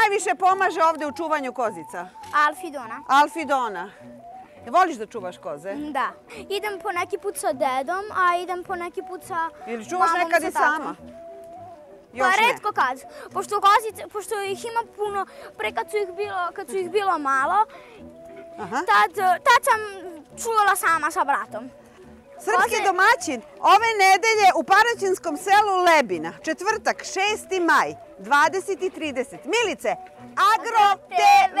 najviše pomaže ovde u čuvanju kozica? Alfidona. Alfidona. Voliš da čuvaš koze? Da. Idem po neki put sa dedom, a idem po neki put sa Ili čuvaš mamom, nekad i sama? Pa Još ne. redko kad. Pošto, kozice, pošto ih ima puno, pre kad su ih bilo, kad su ih bilo malo, Aha. tad, tad sam čuvala sama sa bratom. Srpski domaćin ove nedelje u Paraćinskom selu Lebina. Četvrtak, 6. maj, 20.30. Milice, Agro TV!